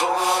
for